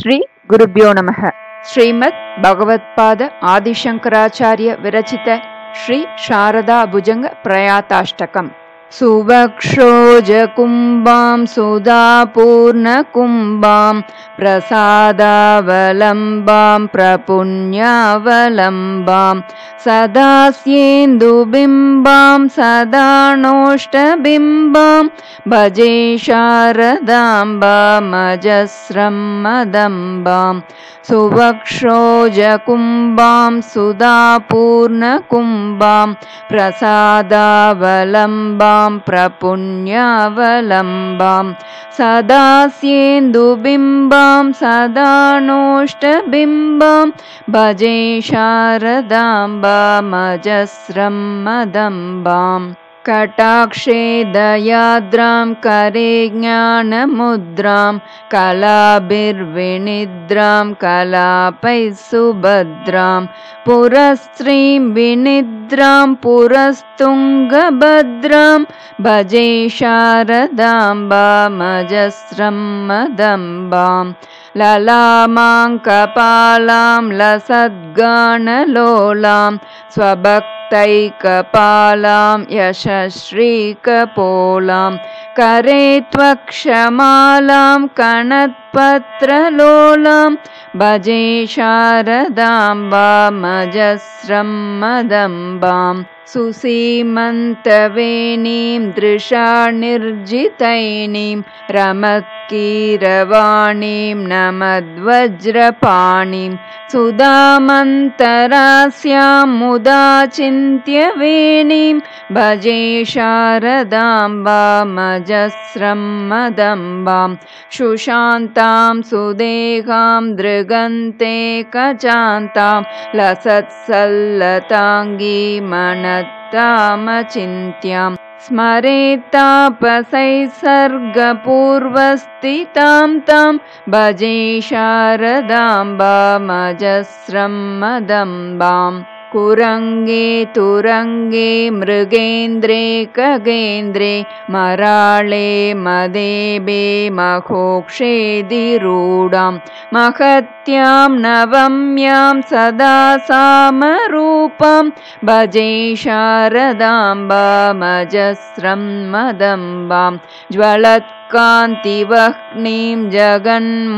ஸ்ரீ குருபியோ நமக. ஸ்ரீமத் பகவத்பாத ஆதிசங்கராச்சாரிய விரச்சித ஸ்ரீ சாரதா புஜங்க பிரயாத்தாஷ்டகம் सुवक्षोजकुम्बां सुधापूर्णकुम्बां प्रसादावलम्बां प्रपुण्यावलम्बां सदास्येन्दुबिम्बां सदानोष्टबिम्बां भजे शारदाम्बामजस्रं मदम्बां सुवक्षोजकुम्बां सुधापूर्णकुम्बां प्रसादावलम्बां प्रपुण्यावलम्बां सदास्येन्दुबिम्बां सदानोष्टबिम्बां भजे शारदाम्बामजस्रं मदम्बाम् कटाक्षे दयाद्रां करे ज्ञानमुद्रां कलाभिर्विनिद्रां कलापैः सुभद्रां पुरस्त्रीं विनिद्रां पुरस्तुङ्गभद्रां भजे शारदाम्बामजस्रं मदम्बां ललामाङ्कपालां लसद्गानलोलां स्वभक् तैकपालां यशश्रीकपोलां करे त्वक्षमालां कणत्पत्रलोलां भजे शारदाम्बामजस्रं मदम्बां सुसीमन्तवेणीं दृशा निर्जितैनीं रमत्कीरवाणीं नमद्वज्रपाणिं सुधामन्तरास्यां मुदा चिन्त्यवेणीं भजे शारदाम्बामजस्रं मदम्बां सुशान्तां सुदेहां दृगन्ते कचान्तां लसत्सल्लताङ्गी मनत्तामचिन्त्याम् स्मरेतापसैसर्गपूर्वस्थितां तां भजे शारदाम्बामजस्रं मदम्बाम् कुरङ्गे तुरङ्गे मृगेन्द्रे खगेन्द्रे मराळे मदेबे महोक्षेदिरूढां महत्यां नवम्यां सदा सामरूपां भजे शारदाम्बामजस्रं मदम्बां ज्वलत् कान्तिवह्निं जगन्मोहनाङ्गीं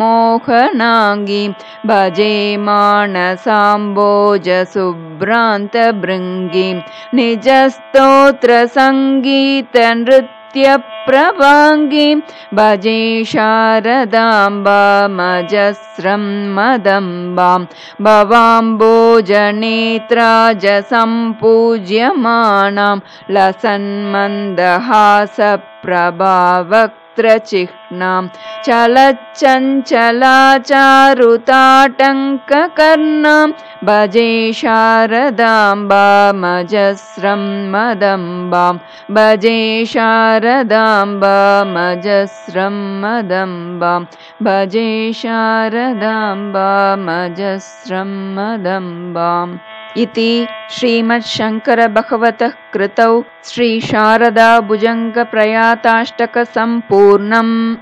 भजे मानसाम्बोजसुभ्रान्तभृङ्गीं निजस्तोत्रसङ्गीतनृत्यप्रवाङ्गीं भजे शारदाम्बामजस्रं मदम्बां भवाम्बोजनेत्राजसम्पूज्यमानां लसन्मन्दहासप्रभावक् चिह्नां चलच्चञ्चलाचारुताटङ्ककर्णां भजे शारदाम्बामजस्रं मदम्बां। भजे शारदाम्बामजस्रं मदम्बां। भजे शारदाम्बामजस्रं मदम्बाम् इति श्रीमच्छङ्करभगवतः कृतौ श्रीशारदाभुजङ्गप्रयाताष्टकसम्पूर्णम्